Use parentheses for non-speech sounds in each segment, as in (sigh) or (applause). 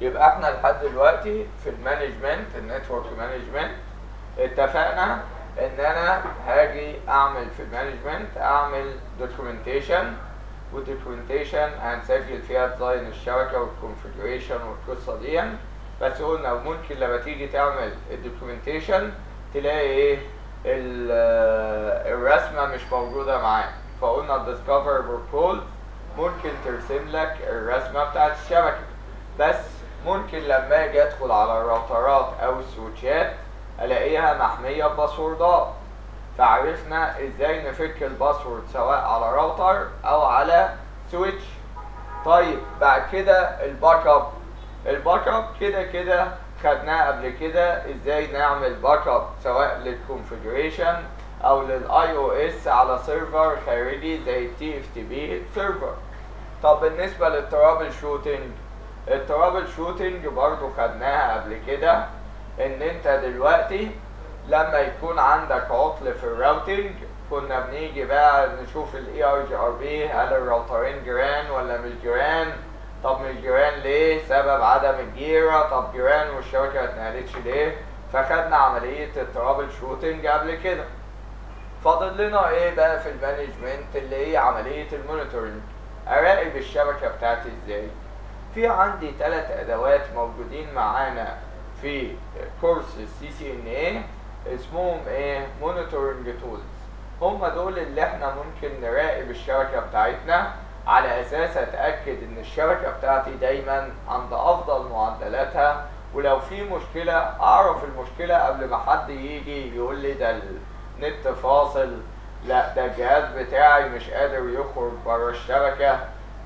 يبقى إحنا لحد دلوقتي في ال management ال network management اتفقنا ان أنا هاجي اعمل في ال management اعمل documentation وال documentation هنسجل فيها design الشبكة وال configuration والقصة دي. بس قلنا ممكن لما تيجي تعمل ال documentation تلاقي إيه؟ ال- الرسمة مش موجودة معاك. فقلنا ال discover protocol ممكن ترسم لك الرسمة بتاعت الشبكة. بس ممكن لما أجي أدخل على الراوترات أو ال switch ات ألاقيها محمية ب password ات فعرفنا إزاي نفك ال password سواء على راوتر أو على switch. طيب بعد كده ال backup ال backup كده كده خدناه قبل كده. إزاي نعمل backup سواء لل configuration أو لل IOS على server خارجي زي ال TFTP server؟ طب بالنسبة لل troubleshooting ال troubleshooting برضو خدناها قبل كده إن أنت دلوقتي لما يكون عندك عطل في ال routing كنا بنيجي بقى نشوف ال EIGRP هل الراوترين جيران ولا مش جيران؟ طب مش جيران ليه؟ سبب عدم الجيرة؟ طب جيران والشبكة ما اتنقلتش ليه؟ فخدنا عملية ال troubleshooting قبل كده. فاضل لنا إيه بقى في ال management؟ اللي هي عملية ال monitoring أراقب الشبكة بتاعتي إزاي؟ في عندي ثلاث أدوات موجودين معانا في كورس ال CCNA اسمهم إيه؟ monitoring tools هم دول اللي إحنا ممكن نراقب الشبكة بتاعتنا على أساس أتأكد إن الشبكة بتاعتي دايما عند أفضل معدلاتها. ولو في مشكلة أعرف المشكلة قبل ما حد يجي يقول لي ده النت فاصل. لأ ده الجهاز بتاعي مش قادر يخرج بره الشبكة.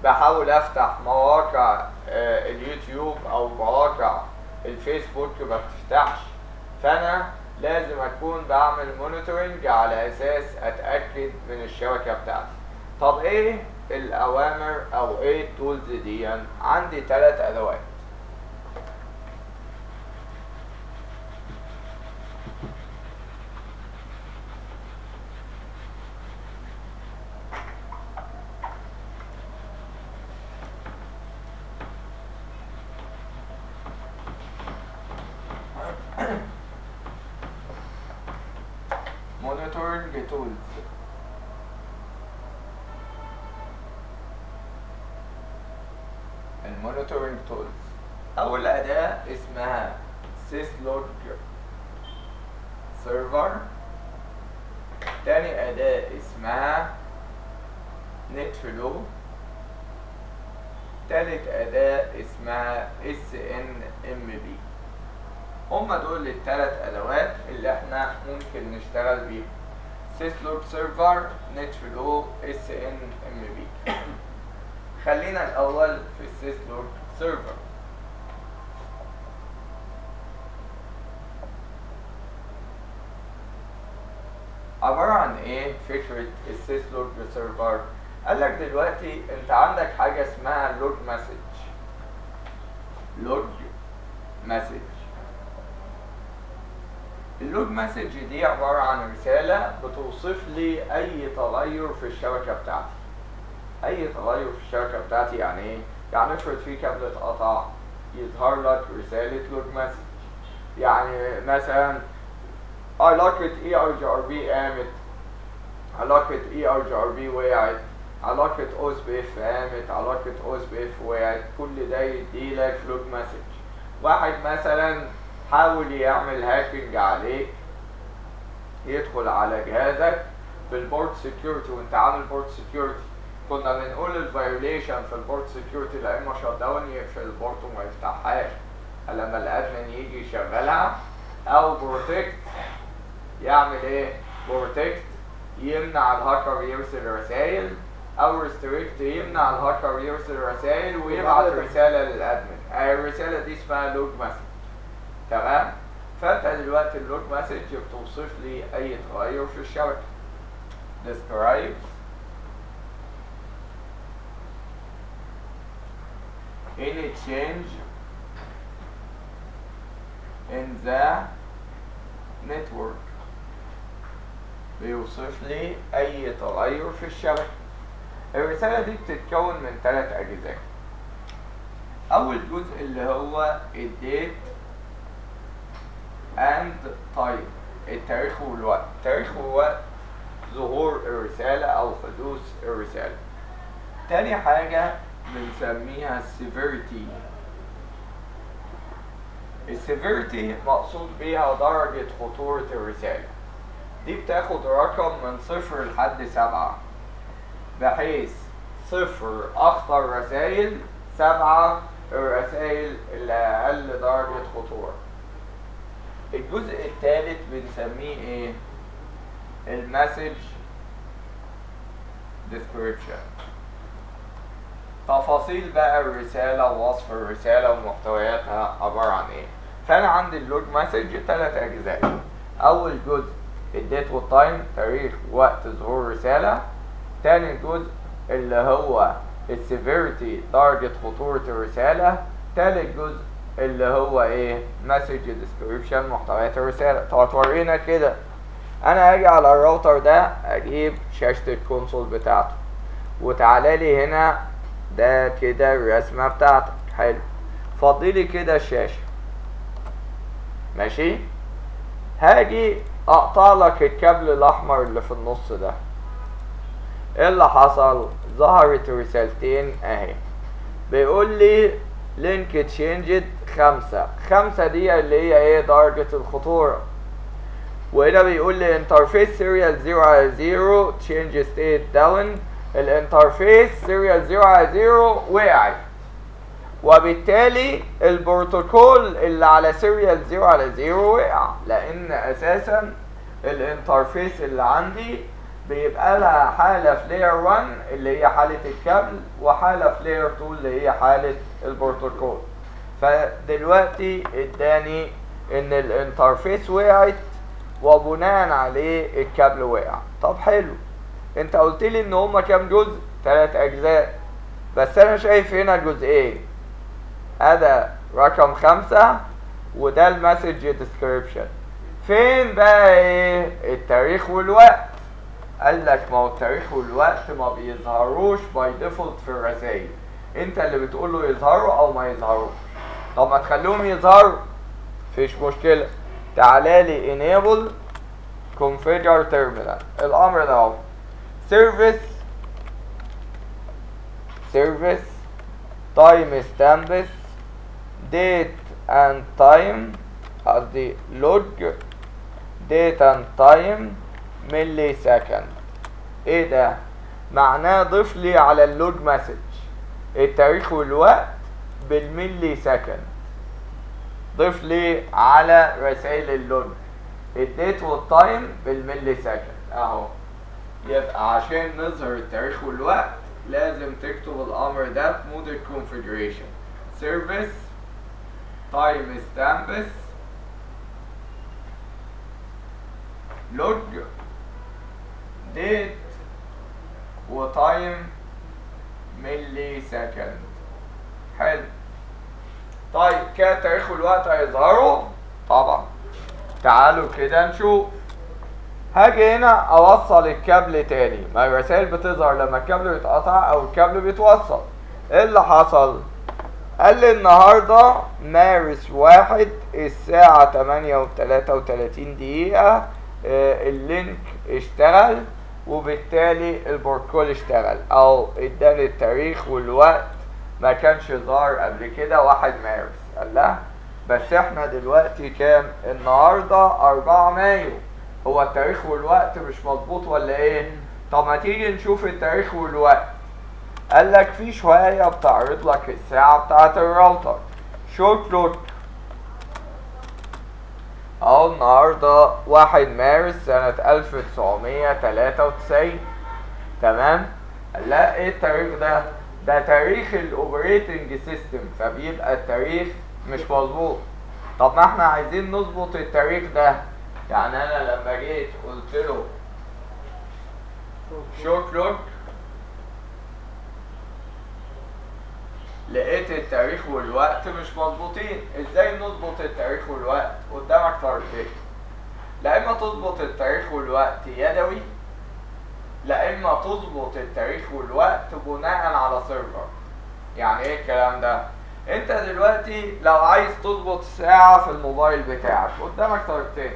بحاول أفتح مواقع آه، اليوتيوب أو مواقع الفيسبوك ما بتفتحش. فأنا لازم أكون بعمل monitoring على أساس أتأكد من الشبكة بتاعتي. طب إيه الأوامر أو إيه ال tools دي؟ عندي ثلاث أدوات monitoring tools ال monitoring tools اول اداه اسمها syslog server تاني اداه اسمها NetFlow تالت اداه اسمها SNMP هما دول التلات ادوات اللي إحنا ممكن نشتغل بيهم syslog server NetFlow SN MP خلينا الأول في ال syslog server عبارة عن إيه فكرة ال syslog server قال لك دلوقتي انت عندك حاجة اسمها log message log message ال log message دي عبارة عن رسالة بتوصف لي أي تغير في الشبكة بتاعتي. أي تغير في الشبكة بتاعتي يعني إيه؟ يعني افرض في كابل اتقطع يظهر لك رسالة log message. يعني مثلا علاقة اي ار جي ار بي قامت علاقة اي ار جي ار بي وقعت علاقة OSPF قامت علاقة OSPF وقعت كل ده يديلك log message. واحد مثلا حاول يعمل hacking عليك. يدخل على جهازك بال port security وانت عامل port security كنا بنقول ال violation في ال port security لا إما shutdown يقفل ال port وما يفتحهاش. لما ال admin يجي يشغلها أو protect يعمل إيه؟ protect يمنع الهاكر يرسل رسائل أو restrict يمنع الهاكر يرسل رسائل ويبعت رسالة لل admin. الرسالة دي اسمها log message تمام؟ فأنت دلوقتي ال log message بتوصف لي أي تغير في الشبكة. Describes any change in the network. بيوصف لي أي تغير في الشبكه الرسالة دي بتتكون من ثلاث أجزاء. أول جزء اللي هو ال date and time التاريخ والوقت. التاريخ والوقت ظهور الرسالة أو حدوث الرسالة. تاني حاجة بنسميها ال severity ال severity مقصود بيها درجة خطورة الرسالة. دي بتاخد رقم من صفر لحد سبعة. بحيث صفر أخطر رسائل سبعة الرسائل اللي أقل درجة خطورة. الجزء الثالث بنسميه إيه؟ ال message description. تفاصيل بقى الرسالة ووصف الرسالة ومحتوياتها عبارة عن إيه؟ فأنا عندي ال log message ثلاث أجزاء. أول جزء ال date وال time تاريخ وقت ظهور الرسالة تاني جزء اللي هو ال severity درجة خطورة الرسالة. تالت جزء اللي هو إيه؟ message description محتويات الرسالة. طب تورينا كده. أنا هاجي على الراوتر ده أجيب شاشة ال console بتاعته. وتعالى لي هنا. ده كده الرسمة بتاعتك. حلو. فضيلي كده الشاشة. ماشي؟ هاجي أقطع لك الكابل الأحمر اللي في النص ده. إيه اللي حصل؟ ظهرت رسالتين أهي. بيقول لي link changed خمسة. خمسة دي اللي هي إيه؟ درجة الخطورة. وهنا بيقول لي interface serial 0 على 0 change state down ال interface serial 0 على 0 وقعت. وبالتالي البروتوكول اللي على serial 0 على 0 وقع لأن أساسا ال interface اللي عندي بيبقى لها حالة في layer 1 اللي هي حالة الكابل وحالة في layer 2 اللي هي حالة البروتوكول. فدلوقتي اداني إن ال interface وقعت وبناء عليه الكابل وقع. طب حلو. أنت قلت لي إن هما كام جزء؟ ثلاث أجزاء. بس أنا شايف هنا جزئين. هذا رقم خمسة وده ال message description فين بقى إيه؟ التاريخ والوقت. قال لك ما هو التاريخ والوقت ما بيظهروش by default في الرسائل. انت اللي بتقول له يظهروا أو ما يظهروش. طب ما تخليهم يظهروا. مفيش مشكلة. تعالى لي enable configure terminal. الأمر ده أهو. service service time stamps date and time قصدي log date and time millisecond إيه ده؟ معناه ضيف لي على ال log message التاريخ والوقت بال millisecond ضيف لي على رسائل ال log. ال date وال time بال millisecond أهو. يبقى عشان نظهر التاريخ والوقت لازم تكتب الأمر ده في mode ال configuration service time stamps log. date. و time. millisecond. حلو. طيب كده التاريخ والوقت هيظهروا. طبعا. تعالوا كده نشوف. هاجي هنا أوصل الكابل تاني. ما الرسائل بتظهر لما الكابل بيتقطع أو الكابل بيتوصل. إيه اللي حصل؟ قال لي النهارده مارس واحد الساعة تمانية وتلاتة وتلاتين دقيقة آه، ال link اشتغل وبالتالي البروتوكول اشتغل. أو اداني التاريخ والوقت ما كانش ظهر قبل كده واحد مارس. قال لا بس إحنا دلوقتي كام؟ النهارده 4 مايو. هو التاريخ والوقت مش مظبوط ولا إيه؟ طب ما تيجي نشوف التاريخ والوقت. قال لك في شوية بتعرض لك الساعة بتاعه ال router show clock أهو النهارده 1 مارس سنة 1993 تمام؟ لا إيه التاريخ ده؟ ده تاريخ ال operating system فبيبقى التاريخ مش مظبوط. طب ما إحنا عايزين نظبط التاريخ ده. يعني أنا لما جيت قلت له show clock لقيت التاريخ والوقت مش مظبوطين. إزاي نظبط التاريخ والوقت قدامك طريقتين لا إما تظبط التاريخ والوقت يدوي لا إما تظبط التاريخ والوقت بناء على server. يعني إيه الكلام ده؟ أنت دلوقتي لو عايز تظبط الساعة في الموبايل بتاعك قدامك طريقتين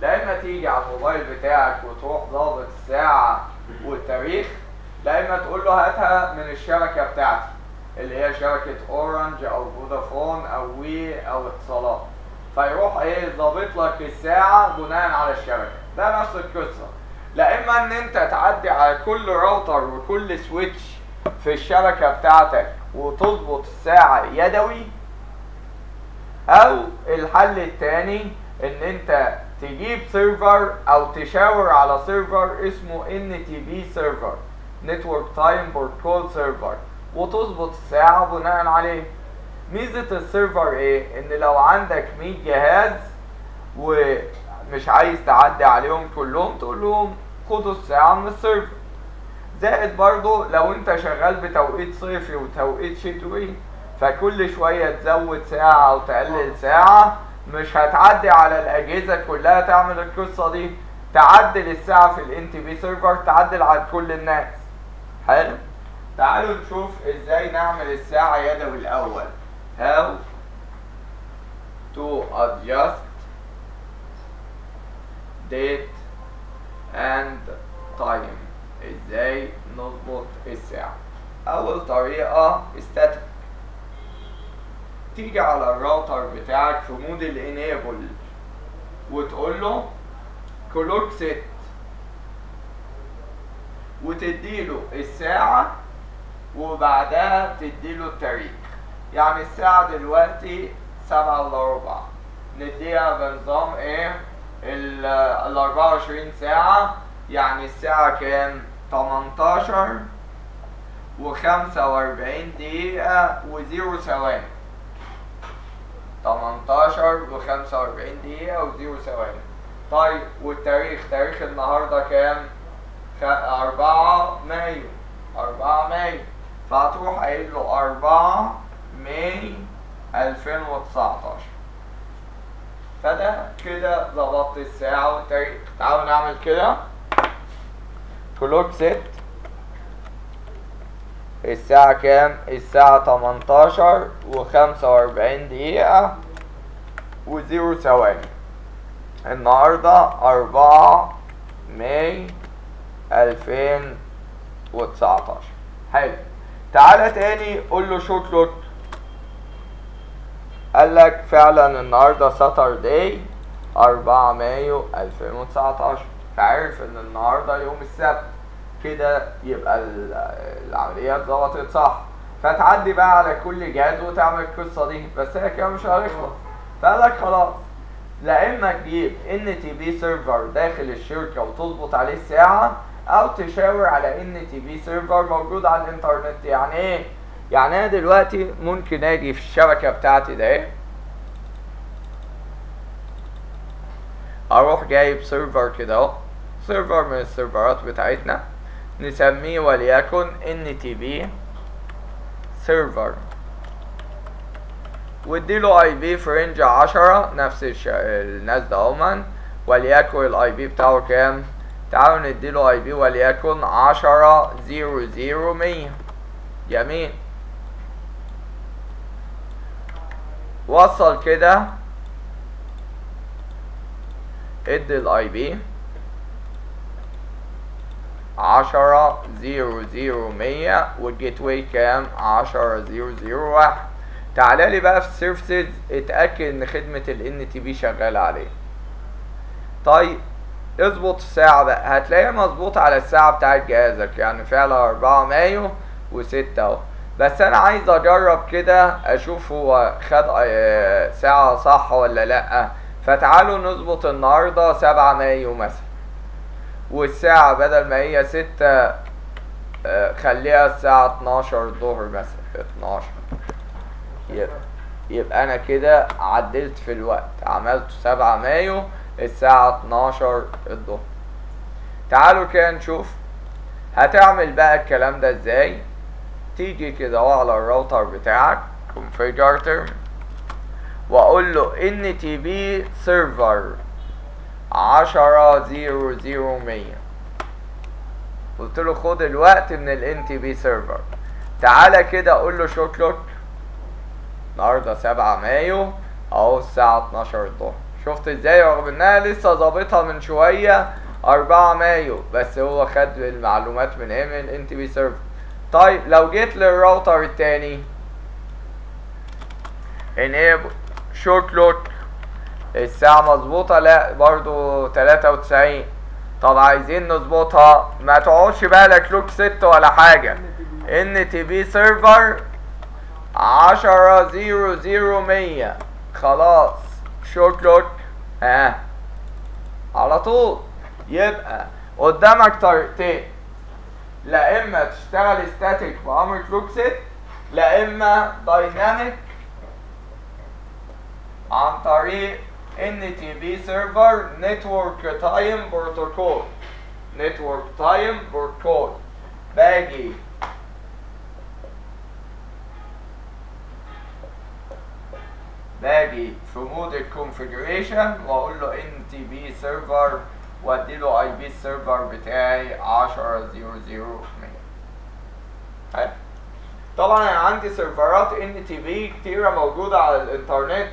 لا إما تيجي على الموبايل بتاعك وتروح ظابط الساعة والتاريخ لا إما تقول له هاتها من الشبكة بتاعتي. اللي هي شبكة اورنج أو فودافون أو وي أو اتصالات. فيروح إيه ظابط لك الساعة بناء على الشبكة. ده نفس القصة. لا إما إن أنت تعدي على كل راوتر وكل switch في الشبكة بتاعتك وتظبط الساعة يدوي أو الحل التاني إن أنت تجيب server أو تشاور على server اسمه NTP server network time protocol server وتظبط الساعة بناء عليه. ميزة ال server إيه؟ ان لو عندك 100 جهاز ومش عايز تعدي عليهم كلهم تقول لهم خدوا الساعة من ال server. زائد برضو لو انت شغال بتوقيت صيفي وتوقيت شتوي فكل شوية تزود ساعة أو تقلل ساعة مش هتعدي على الأجهزة كلها تعمل القصة دي. تعدل الساعة في ال NTP server تعدل على كل الناس. حلو؟ تعالوا نشوف إزاي نعمل الساعة يدوي الأول how to adjust date and time. إزاي نظبط الساعة. أول طريقة static. تيجي على الراوتر بتاعك في مود ال enable وتقول له كلوك ست وتديله الساعة وبعدها تديله التاريخ. يعني الساعة دلوقتي سبعة الا ربع نديها بنظام إيه؟ ال ال 24 ساعة. يعني الساعة كام؟ 18 وخمسة وأربعين دقيقة وزيرو ثواني. 18 وخمسة وأربعين دقيقة وزيرو ثواني. طيب والتاريخ؟ تاريخ النهاردة كام؟ خ- أربعة مايو. أربعة مايو. فهتروح قايل له أربعة May ألفين وتسعتاشر. فده كده ظبطت الساعة والتاريخ تعالوا نعمل كده. clock set الساعة كام؟ الساعة تمنتاشر وخمسة وأربعين دقيقة وزيرو ثواني. النهاردة أربعة May ألفين وتسعتاشر. حلو. تعالى تاني قول له show clock قال لك فعلا النهارده Saturday 4 مايو 2019 فعرف إن النهارده يوم السبت. كده يبقى ال- العملية اتظبطت صح. فتعدي بقى على كل جهاز وتعمل القصة دي. بس هي كده مش هتخلص فقال لك خلاص. لا إما تجيب NTP server داخل الشركة وتظبط عليه الساعة أو تشاور على NTP server موجود على الإنترنت. يعني إيه؟ يعني أنا دلوقتي ممكن آجي في الشبكة بتاعتي ده إيه؟ أروح جايب server كده server من السيرفرات بتاعتنا. نسميه وليكن NTP server واديله IP في range 10 نفس. الناس ده هما وليكن ال IP بتاعه كام؟ تعالوا نديله IP وليكن 10 0 0 100 جميل. وصل كده. ادي ال IP عشرة زيرو زيرو مية. وال gateway كام؟ عشرة زيرو زيرو واحد. تعالى لي بقى في ال services اتأكد إن خدمة ال NTP شغالة عليه. طيب. اظبط الساعة بقى هتلاقيها مظبوطة على الساعة بتاعت جهازك يعني فعلا أربعة مايو وستة أهو. بس أنا عايز أجرب كده أشوف هو خد آه، ساعة صح ولا لأ. فتعالوا نظبط النهاردة سبعة مايو مثلا. والساعة بدل ما هي ستة آه، خليها الساعة اتناشر الظهر مثلا. اتناشر. يبقى, يبقى أنا كده عدلت في الوقت. عملت سبعة مايو. الساعة اتناشر الظهر. تعالوا كده نشوف هتعمل بقى الكلام ده إزاي. تيجي كده على الراوتر بتاعك configure term واقول له NTP server عشرة زيرو زيرو مية. قلت له خد الوقت من ال NTP server تعالى كده أقول له show clock النهارده 7 مايو أهو الساعة 12 الظهر. شفت إزاي رغم انها لسه ظابطها من شوية. 4 مايو. بس هو خد المعلومات من إيه من ال NTP server طيب لو جيت للراوتر التاني. Enable. Show clock الساعة مظبوطة؟ لا برضو 93 طب عايزين نظبطها. ما تقعدش بال clock set ولا حاجة. NTP server عشرة زيرو زيرو مية. خلاص. show clock ها. على طول. يبقى قدامك طريقتين. لا إما تشتغل static بأمر clock set لا إما dynamic عن طريق NTP server network time protocol. Network time protocol. باجي باجي في مود ال configuration وأقول له NTP server وادي له IP ال server بتاعي 10.0.0 حلو. طبعا أنا عندي سيرفرات NTP كتيرة موجودة على الإنترنت.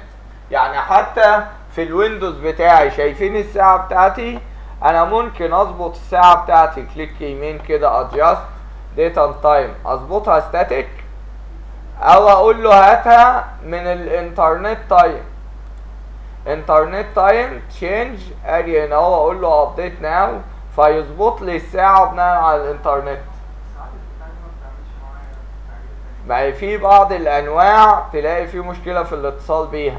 يعني حتى في ال Windows بتاعي شايفين الساعة بتاعتي؟ أنا ممكن أظبط الساعة بتاعتي. click يمين كده adjust date and time أظبطها static أو أقول له هاتها من ال internet time. internet time change أجي هنا اهو أقول له update now فيظبط لي الساعة بناء على الانترنت. ما في بعض الانواع تلاقي في مشكلة في الاتصال بيها.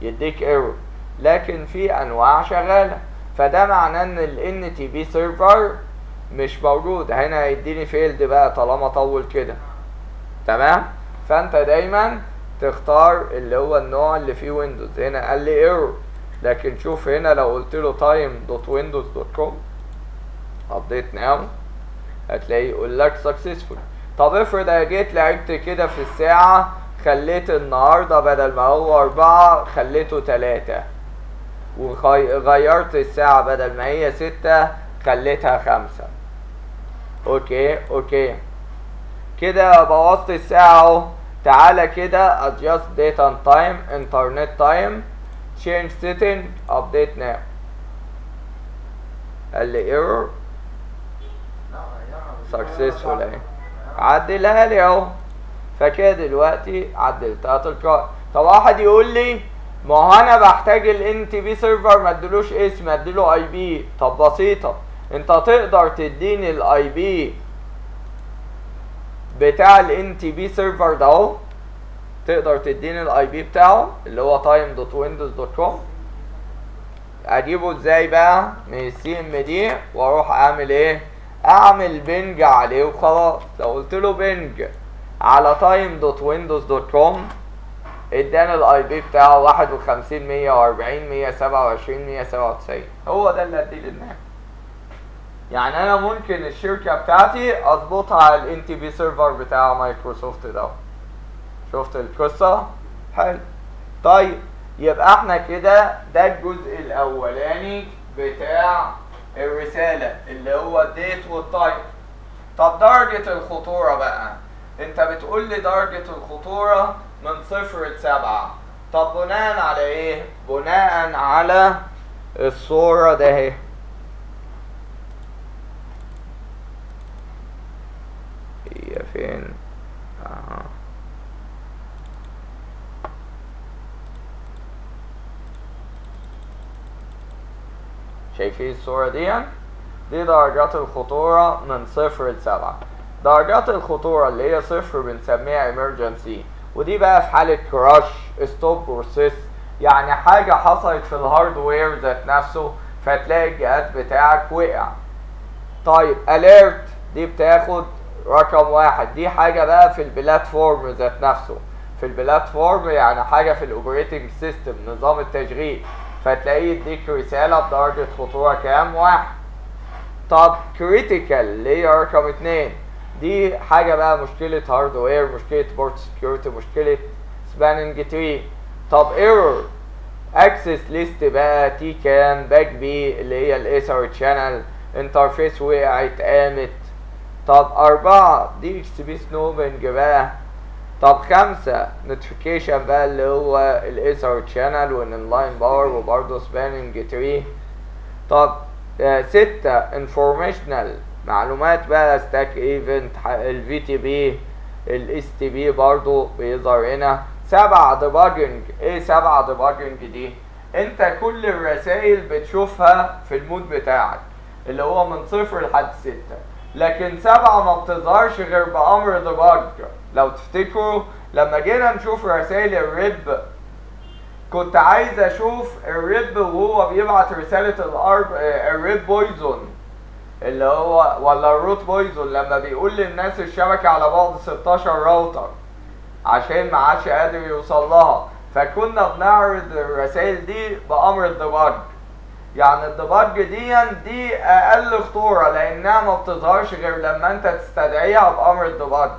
يديك error لكن في انواع شغالة. فده معناه إن ال NTP server مش موجود. هنا هيديني failed بقى طالما طول كده. تمام؟ فانت دايما تختار اللي هو النوع اللي فيه Windows هنا قال لي error لكن شوف هنا لو قلت له time dot Windows dot com update now هتلاقيه يقول لك successful طب افرض أنا جيت لعبت كده في الساعة خليت النهارده بدل ما هو أربعة خليته تلاتة. وغيرت الساعة بدل ما هي ستة خليتها خمسة. OK OK. كده بوظت الساعة أهو. تعالى كده adjust date and time internet time change setting update now. قال لي error. Successful اهي. عدلها لي اهو. فكده دلوقتي عدلتها تلقائي. طب واحد يقول لي ما هو أنا بحتاج ال NTP server ما ادلوش اسم اديله IP طب بسيطة. أنت تقدر تديني ال IP بتاع ال NTP server ده اهو. تقدر تديني ال IP بتاعه اللي هو time.windows.com اجيبه إزاي بقى؟ من ال CMD وأروح اعمل إيه؟ اعمل ping عليه وخلاص. لو قلت له ping على time.windows.com ادانا ال IP بتاعه 51 140 127 197 هو ده اللي اديه للناس. يعني أنا ممكن الشركة بتاعتي أظبطها على ال NTP server بتاع مايكروسوفت ده. شفت القصة؟ حلو. طيب يبقى إحنا كده ده الجزء الأولاني بتاع الرسالة اللي هو ال date وال time طب درجة الخطورة بقى. أنت بتقول لي درجة الخطورة من صفر لسبعة. طب بناء على إيه؟ بناء على الصورة ده أهي هي فين؟ أها شايفين الصورة دي؟ دي درجات الخطورة من صفر لسبعة درجات الخطورة اللي هي صفر بنسميها emergency ودي بقى في حالة crash stop process يعني حاجة حصلت في ال hardware ذات نفسه فتلاقي الجهاز بتاعك وقع. طيب alert دي بتاخد رقم واحد. دي حاجة بقى في ال platform ذات نفسه. في ال platform يعني حاجة في ال operating system نظام التشغيل. فتلاقيه يديك رسالة بدرجة خطورة كام؟ واحد. طب critical اللي هي رقم اتنين. دي حاجة بقى مشكلة hardware مشكلة port security مشكلة spanning tree طب error access list بقى TCAM؟ PAgP اللي هي ال EtherChannel interface وقعت قامت. طب أربعة. DHCP snooping بقى. طب خمسة notification بقى اللي هو ال EtherChannel وال inline power وبرضه spanning tree طب آه، ستة informational معلومات بقى stack event ال VTP ال STP برضه بيظهر هنا. سبعة debugging إيه سبعة ديباجنج دي؟ أنت كل الرسائل بتشوفها في ال mode بتاعك اللي هو من صفر لحد ستة. لكن سبعة ما بتظهرش غير بأمر debug لو تفتكروا لما جينا نشوف رسائل ال RIP كنت عايز أشوف ال RIP وهو بيبعت رسالة ال RIP آه، ال RIP poison اللي هو ولا ال route poison لما بيقول للناس الشبكة على بعد 16 راوتر عشان ما عادش قادر يوصل لها فكنا بنعرض الرسائل دي بأمر ال debug يعني ال debug دي دي أقل خطورة لأنها ما بتظهرش غير لما أنت تستدعيها بأمر ال debug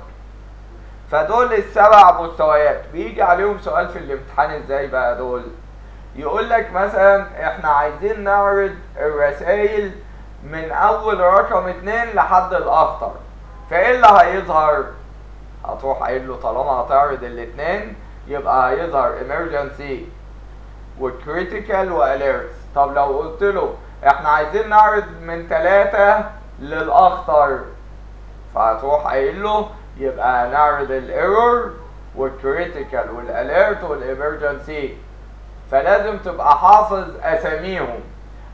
فدول السبع مستويات. بيجي عليهم سؤال في الامتحان إزاي بقى دول؟ يقول لك مثلا إحنا عايزين نعرض الرسائل من أول رقم اتنين لحد الأخطر. فإيه اللي هيظهر؟ هتروح قايل له طالما هتعرض الاتنين يبقى هيظهر emergency و critical و alerts طب لو قلت له إحنا عايزين نعرض من ثلاثة للأخطر فهتروح قايل له يبقى نعرض الإيرور والكريتيكال والاليرت والامرجنسي فلازم تبقى حافظ أساميهم.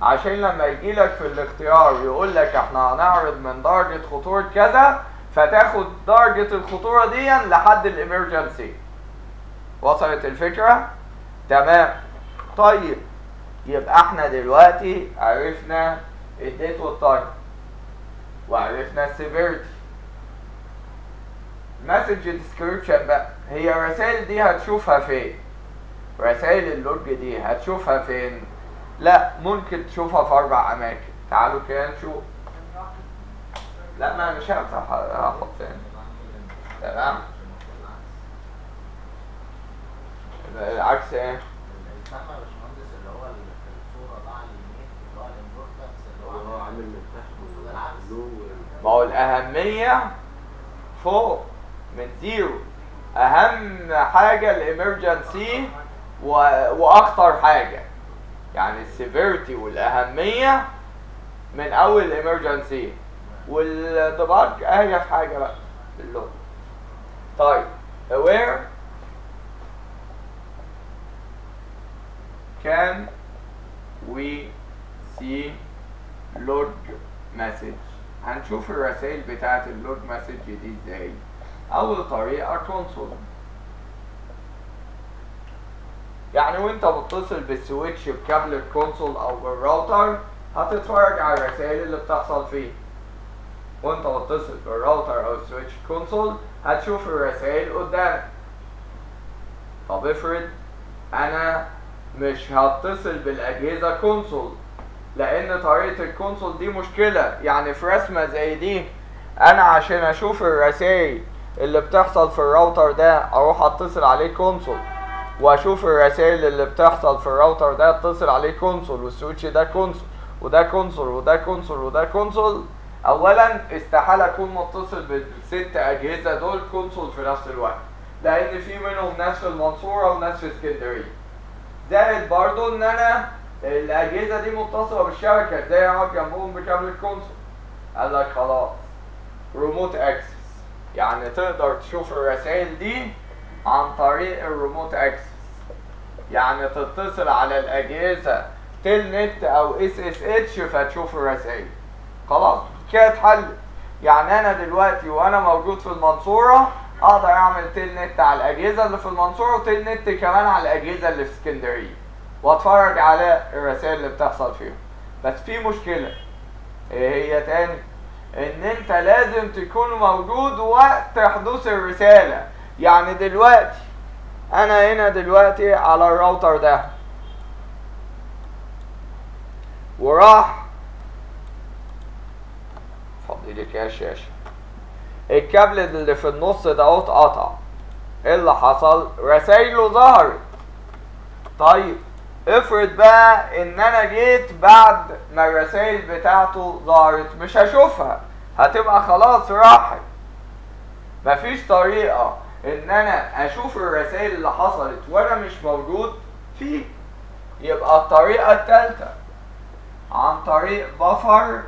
عشان لما يجي لك في الاختيار يقول لك إحنا هنعرض من درجة خطورة كذا فتاخد درجة الخطورة دي لحد ال emergency وصلت الفكرة؟ تمام. طيب يبقى إحنا دلوقتي عرفنا ال date وال time وعرفنا ال severity message description بقى. هي الرسائل دي هتشوفها فين؟ رسائل ال log دي هتشوفها فين؟ لا ممكن تشوفها في أربع أماكن. تعالوا كده نشوف. لا ما مش هفتح هاخد فين؟ تمام. العكس إيه؟ ما هو الأهمية فوق. من zero أهم حاجة ال emergency و... وأخطر حاجة. يعني ال severity والأهمية من أول ال emergency وال debug أهي في حاجة بقى في اللغة. طيب where can we see log message? هنشوف الرسائل بتاعت ال log message دي إزاي. أول طريقه console يعني وإنت متصل بال switch بكابل ال console أو بالراوتر هتتفرج على الرسائل اللي بتحصل فيه. وإنت متصل بالراوتر أو ال switch console هتشوف الرسائل قدامك طب افرض أنا مش هتصل بالأجهزة console لأن طريقة ال console دي مشكلة. يعني في رسمة زي دي أنا عشان أشوف الرسائل اللي بتحصل في الراوتر ده أروح أتصل عليه console وأشوف الرسائل اللي بتحصل في الراوتر ده أتصل عليه console وال switch ده console وده console وده console وده console. اولا استحالة أكون متصل بالست أجهزة دول console في نفس الوقت لأن في منهم ناس في المنصورة وناس في اسكندرية. زائد برضو إن أنا الأجهزة دي متصلة بالشبكة إزاي أقعد جنبهم ب cable ال console؟ قال لك خلاص remote access يعني تقدر تشوف الرسائل دي عن طريق ال remote access. يعني تتصل على الأجهزة Telnet أو SSH فتشوف الرسائل. خلاص كده اتحل. يعني أنا دلوقتي وأنا موجود في المنصورة أقدر أعمل Telnet على الأجهزة اللي في المنصورة و Telnet كمان على الأجهزة اللي في اسكندرية وأتفرج على الرسائل اللي بتحصل فيهم. بس في مشكلة إيه هي تاني. إن أنت لازم تكون موجود وقت حدوث الرسالة. يعني دلوقتي أنا هنا دلوقتي على الراوتر ده. وراح. فضي لي كده الشاشه الكابل اللي في النص ده اتقطع إيه اللي حصل؟ رسايله ظهرت. طيب. افرض بقى ان أنا جيت بعد ما الرسائل بتاعته ظهرت مش هشوفها هتبقى خلاص راحت. مفيش طريقة ان أنا أشوف الرسائل اللي حصلت وأنا مش موجود فيه. يبقى الطريقة الثالثة عن طريق buffer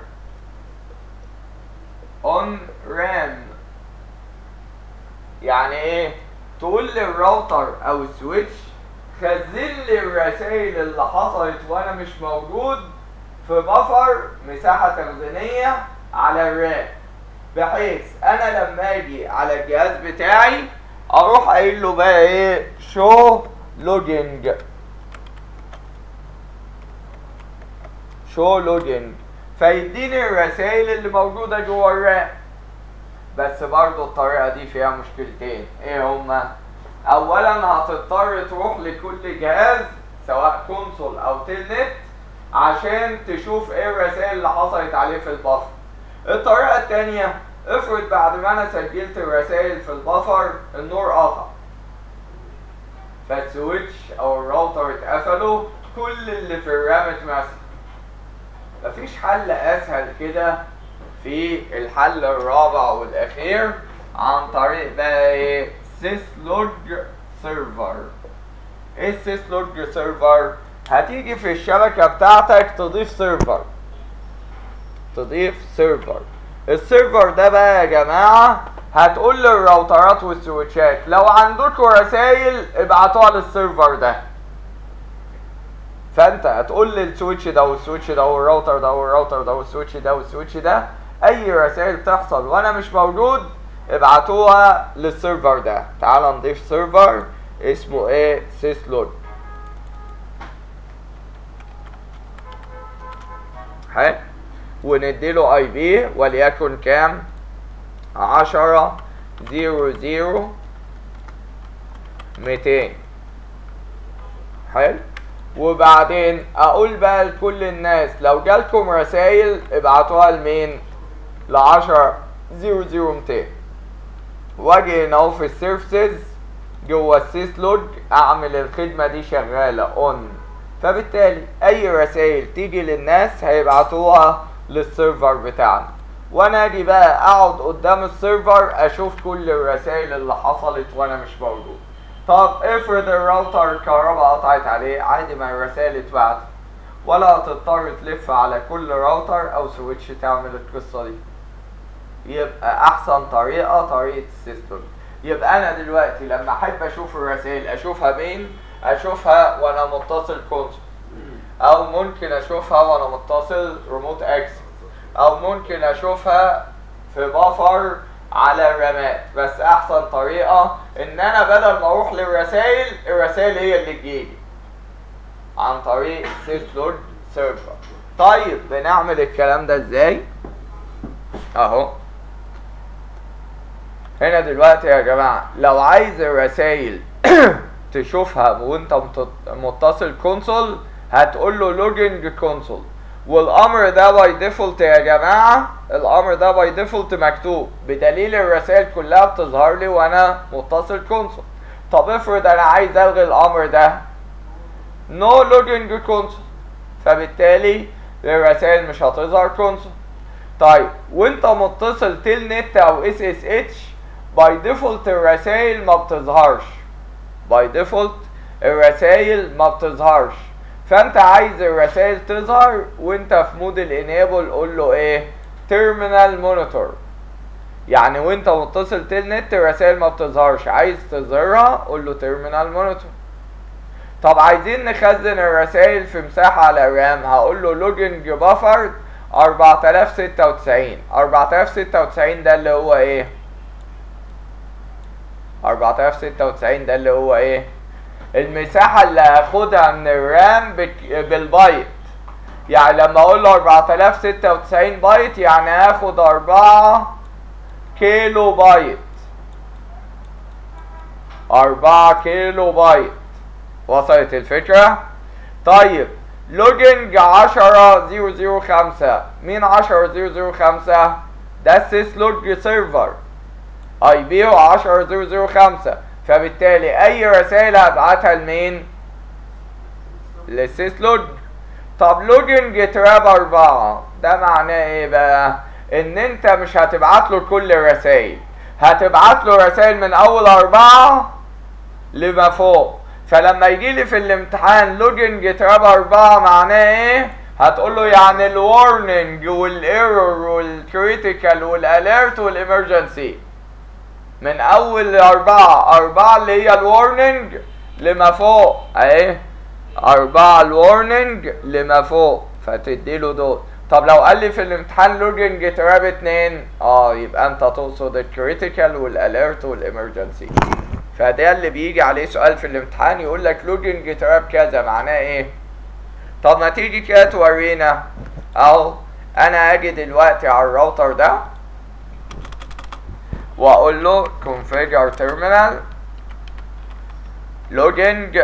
on RAM يعني إيه؟ تقول للراوتر أو ال switch لي الرسائل اللي حصلت وأنا مش موجود في buffer مساحة تخزينية على ال RAM بحيث أنا لما أجي على الجهاز بتاعي أروح قايل له بقى إيه show logging show logging فيديني الرسائل اللي موجودة جوه ال RAM بس برضو الطريقة دي فيها مشكلتين. إيه هما؟ اولا هتضطر تروح لكل جهاز سواء console أو Telnet عشان تشوف إيه الرسائل اللي حصلت عليه في ال buffer. الطريقة التانية افرض بعد ما أنا سجلت الرسائل في ال buffer النور قطع. فال switch أو الراوتر اتقفلوا كل اللي في ال RAM اتمسح مفيش حل أسهل كده في الحل الرابع والأخير عن طريق بقى إيه؟ syslog server إيه ال syslog server هتيجي في الشبكة بتاعتك تضيف server تضيف server ال server ده بقى يا جماعة هتقول للراوترات والسويتشات لو عندكم رسائل ابعتوها لل server ده فانت هتقول للسويتش ده والسويتش ده والراوتر ده والراوتر ده والسويتش ده والسويتش ده اي رسائل تحصل وأنا مش موجود ابعتوها لل server ده. تعال نضيف server اسمه إيه؟ syslog حلو. ونديله IP وليكن كام؟ عشرة zero zero ميتين. حلو. وبعدين أقول بقى لكل الناس لو جالكم رسائل ابعتوها لمين؟ لعشرة zero zero ميتين. واجي هنا اهو في ال services جوه ال syslog أعمل الخدمة دي شغالة on فبالتالي أي رسائل تيجي للناس هيبعتوها لل server بتاعنا. وأنا أجي بقى أقعد قدام ال server أشوف كل الرسائل اللي حصلت وأنا مش موجود. طب افرض الراوتر الكهرباء قطعت عليه عادي ما الرسائل اتبعت. ولا هتضطر تلف على كل راوتر أو switch تعمل القصة دي. يبقى أحسن طريقة طريقة السيستم. يبقى أنا دلوقتي لما أحب أشوف الرسائل أشوفها منين؟ أشوفها وأنا متصل console أو ممكن أشوفها وأنا متصل remote access أو ممكن أشوفها في buffer على الرامات. بس أحسن طريقة إن أنا بدل ما أروح للرسائل الرسائل هي اللي تجيلي. عن طريق syslog server طيب بنعمل الكلام ده إزاي؟ أهو. هنا دلوقتي يا جماعة لو عايز الرسائل (clears throat) تشوفها وانت مت- متصل console هتقول له logging console والأمر ده by default يا جماعة الأمر ده by default مكتوب. بدليل الرسائل كلها بتظهر لي وأنا متصل console. طب افرض أنا عايز ألغي الأمر ده. no logging console فبالتالي الرسائل مش هتظهر console طيب وانت متصل Telnet أو SSH by default الرسائل ما بتظهرش by default الرسائل ما بتظهرش فأنت عايز الرسائل تظهر وأنت في mode ال enable قول له إيه؟ terminal monitor يعني وأنت متصل Telnet الرسائل ما بتظهرش. عايز تظهرها قول له terminal monitor طب عايزين نخزن الرسائل في مساحة على ال RAM هقول له logging buffer 4096 4096 ده اللي هو إيه؟ 4096 ده اللي هو إيه؟ المساحة اللي هاخدها من ال RAM بال byte. يعني لما أقول له 4096 بايت يعني هاخد 4 كيلو بايت. 4 كيلو بايت. وصلت الفكرة؟ طيب logging 10005 مين 10005 ده ال syslog server. IP 10005 فبالتالي أي رسائل هبعتها لمين؟ لل syslog طب logging trap 4 ده معناه إيه بقى؟ إن أنت مش هتبعت له كل الرسائل. هتبعت له رسائل من أول أربعة لما فوق. فلما يجي لي في الامتحان logging trap أربعة معناه إيه؟ هتقول له يعني ال warning والايرور والكريتيكال والاليرت والامرجنسي من أول أربعة أربعة اللي هي ال warning لما فوق أهي. أربعة الورنينج لما فوق فتديله دول طب لو قال لي في الامتحان logging trap اتنين آه يبقى أنت تقصد ال critical وال alert وال emergency فده اللي بيجي عليه سؤال في الامتحان يقول لك logging trap كذا معناه إيه؟ طب ما تيجي كده تورينا. أهو أنا أجي دلوقتي على الراوتر ده واقول له configure terminal logging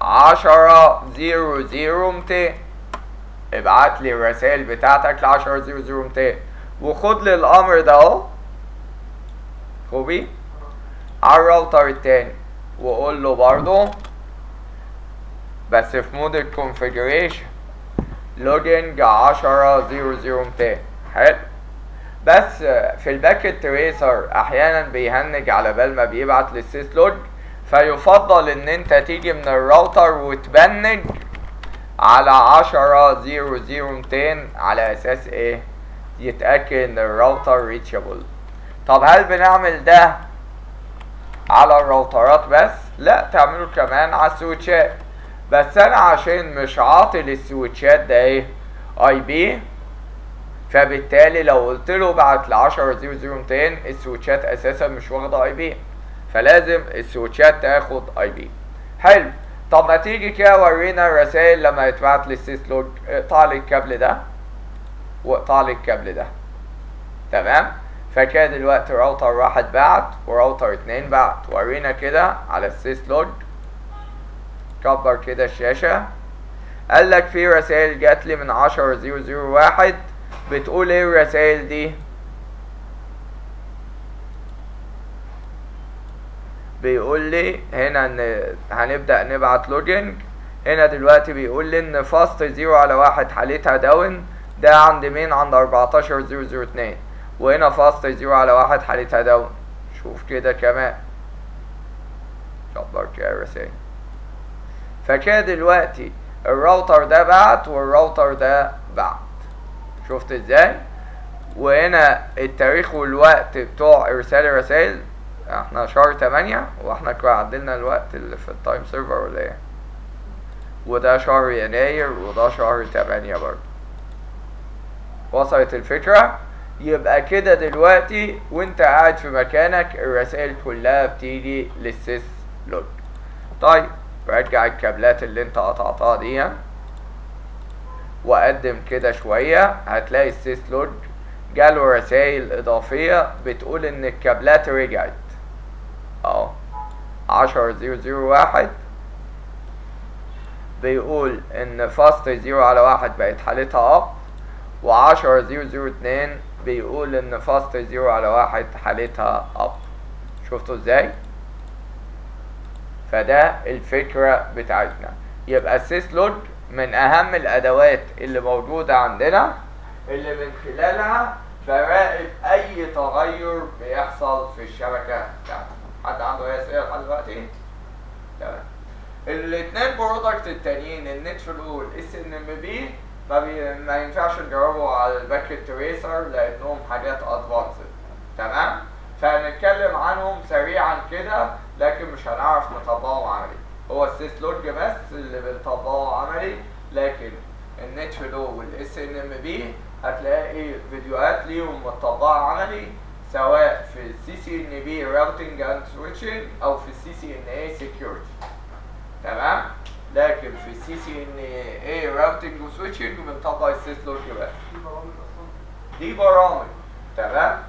عشرة zero zero ميتين ابعت لي الرسائل بتاعتك لعشرة zero zero ميتين وخد لي الامر ده اهو. copy؟ على الراوتر التاني. وقول له برضو بس في mode ال configuration logging عشرة zero zero ميتين حلو. بس في ال Packet Tracer أحيانا بيهنج على بال ما بيبعت لل syslog فيفضل إن أنت تيجي من ال router وت ping على عشرة zero zero ميتين على أساس إيه؟ يتأكد إن ال router reachable طب هل بنعمل ده على الراوترات بس؟ لا تعملوا كمان على ال switch ات. بس أنا عشان مش عاطي لل switch ات ده إيه؟ IP فبالتالي لو قلت له بعت ل 10 0 0 200 ال switch ات أساسا مش واخدة IP فلازم ال switch ات تاخد IP حلو. طب ما تيجي كده ورينا الرسائل لما يتبعت لل syslog. اقطع لي الكابل ده. واقطع لي الكابل ده. تمام؟ فكده دلوقتي راوتر واحد بعت وراوتر اتنين بعت. ورينا كده على ال syslog. كبر كده الشاشة. قال لك في رسائل جات لي من عشرة zero zero واحد بتقول إيه الرسائل دي؟ بيقول لي هنا ان هنبدأ نبعت logging هنا دلوقتي بيقول لي ان fast zero على واحد حالتها down ده عند مين؟ عند 14 zero zero اتنين. وهنا fast zero على واحد حالتها down شوف كده كمان. كبر كده الرسائل فكده دلوقتي الراوتر ده بعت والراوتر ده بعت. شفت إزاي؟ وهنا التاريخ والوقت بتوع إرسال الرسائل إحنا شهر تمانية وإحنا كنا عدلنا الوقت اللي في ال time server ولا إيه؟ وده شهر يناير وده شهر تمانية برضه. وصلت الفكرة؟ يبقى كده دلوقتي وانت قاعد في مكانك الرسائل كلها بتيجي لل syslog. طيب رجع الكابلات اللي انت قطعتها دي. وقدم كده شوية. هتلاقي ال syslog جاله رسائل إضافية بتقول إن الكابلات رجعت. أهو. عشرة zero zero واحد. بيقول إن fast zero على واحد بقت حالتها up وعشرة zero zero اتنين بيقول إن fast zero على واحد حالتها up شفتوا إزاي؟ فده الفكرة بتاعتنا. يبقى ال syslog من أهم الأدوات اللي موجودة عندنا اللي من خلالها براقب أي تغير بيحصل في الشبكة بتاعتي حد عنده أي أسئلة لحد دلوقتي؟ تمام. الاتنين product التانيين ال NetFlow وال SNMP ما, ينفعش نجربه على ال Packet Tracer لأنهم حاجات advanced تمام؟ فهنتكلم عنهم سريعا كده لكن مش هنعرف نطبقهم عملي هو ال Syslog بس اللي بنطبقه عملي لكن ال NetFlow وال SNMP هتلاقي فيديوهات ليهم مطبقه عملي سواء في ال CCNP Routing and Switching أو في ال CCNA Security تمام؟ لكن في ال CCNA Routing و Switching بنطبق ال Syslog بس. دي برامج. تمام؟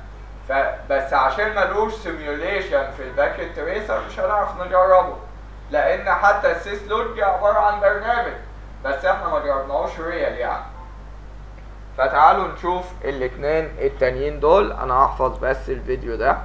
فبس عشان ملوش simulation في ال Packet Tracer مش هنعرف نجربه. لأن حتى ال Syslog عبارة عن برنامج بس إحنا ما جربناهوش real يعني. فتعالوا نشوف الاتنين التانيين دول. أنا هحفظ بس الفيديو ده.